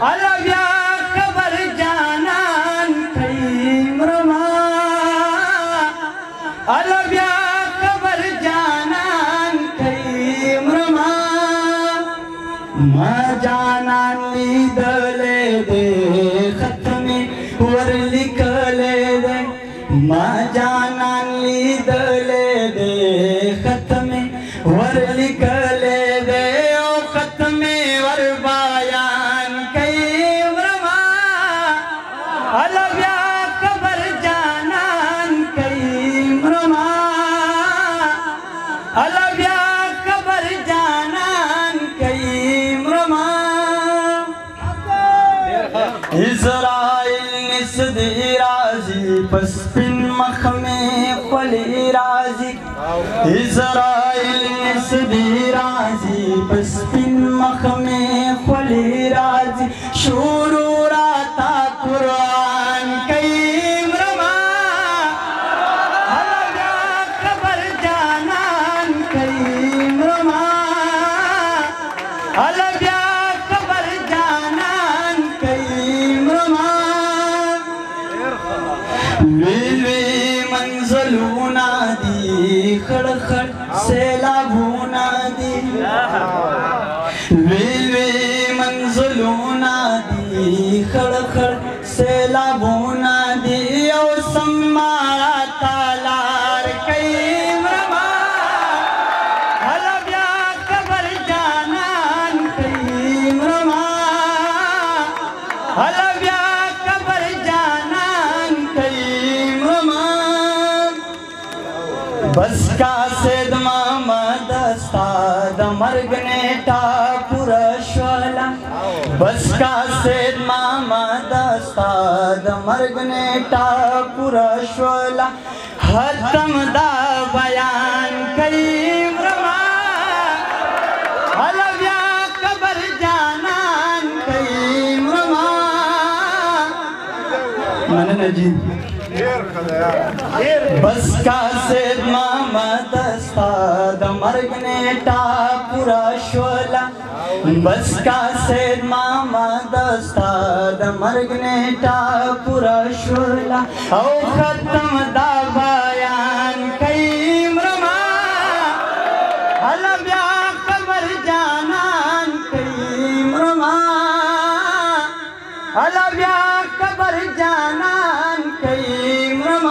ما मलो لي دلي دي थ्रमा म जानी दले दे कथ में लिख ले मी दले اسرائیل نسدی رازی پس پن مخمی خلی رازی اسرائیل نسدی رازی پس پن مخمی خلی رازی شروع راتا قرآن کئیم رما حلقا قبر جانان کئیم رما حلقا کڑ کھڑ سیلابونا دی وی وی منزلونا دی کڑ کھڑ سیلابونا دی او سما تالار کئی مرما حل بیا قبر جانان کئی مرما حل بس کا سید مام دستاد مرگنیتا پورا شوالا بس کا سید مام دستاد مرگنیتا پورا شوالا ختم دا بیان کئیم رما علویہ کبر جانان کئیم رما انانان بس کاسب ماما دستا د مرګ نیټه پورا شولا بس کاسب ماما دستا د مرګ نیټه پورا شولا او ختم دا कबल जान कई मल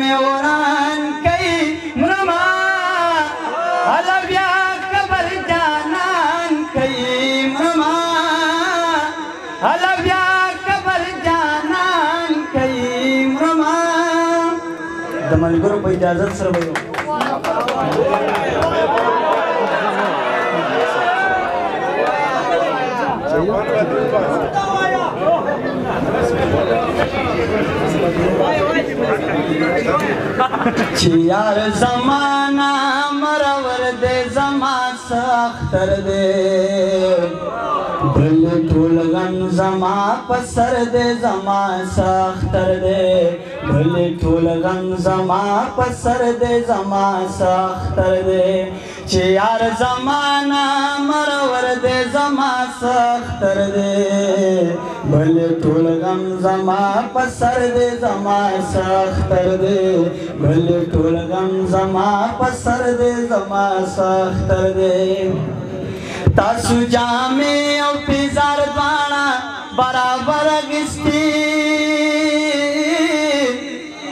में वरान कबर जान कई मलागु रुपए इजाज़त रो چې یار زمانہ مرور دې زما سختر دې بل ټول غن زما پسر دې زما سختر دې بل ټول غن زما پسر دې زما سختر دې چې یار زمانہ مرور دې زما سختر دې بل ټول غم زما په سر دې زما سختر دې بل ټول غم زما په سر دې زما سختر دې تاسو جامې او پیزار دوانا برابر غستی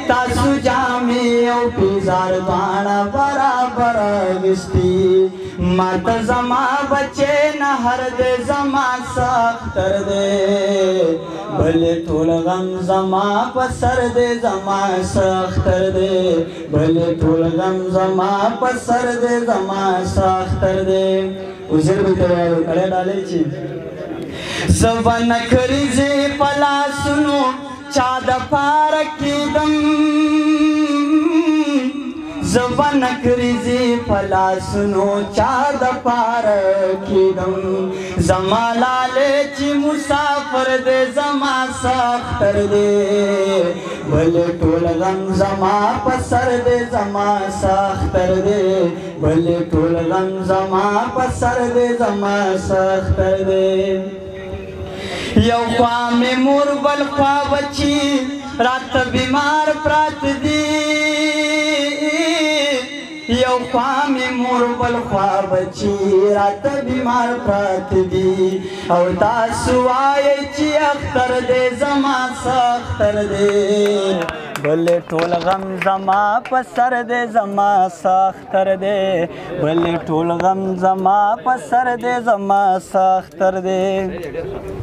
تاسو جامې او پیزار دوانا برابر غستی مات زما بچے نه هر دې زما ساختر دې بل ټول غم زما په سر دې زما ساختر دې بل ټول غم زما په سر دې زما ساختر دې وزر به تیار کړه ډالې چی زبا نکرځي پلا سنو چا د پار کې دم زبن کریزی پلاسنو چا د پار کیدم زما لاله چې مسافر دې زما سختر دې بل ټول غم زما په سر دې زما سختر دې بل ټول غم زما په سر دې زما سختر دې یو خوا مې مور بل خوا بچی رات بیمار پرات دی یو خوا می مور بل خوا بچی راته بیمار پرات دی او تاسو وایي چې اختر دې زما سختر دې بل ټول غم زما په سر دې زما سختر دې بل ټول غم زما په سر دې زما سختر دې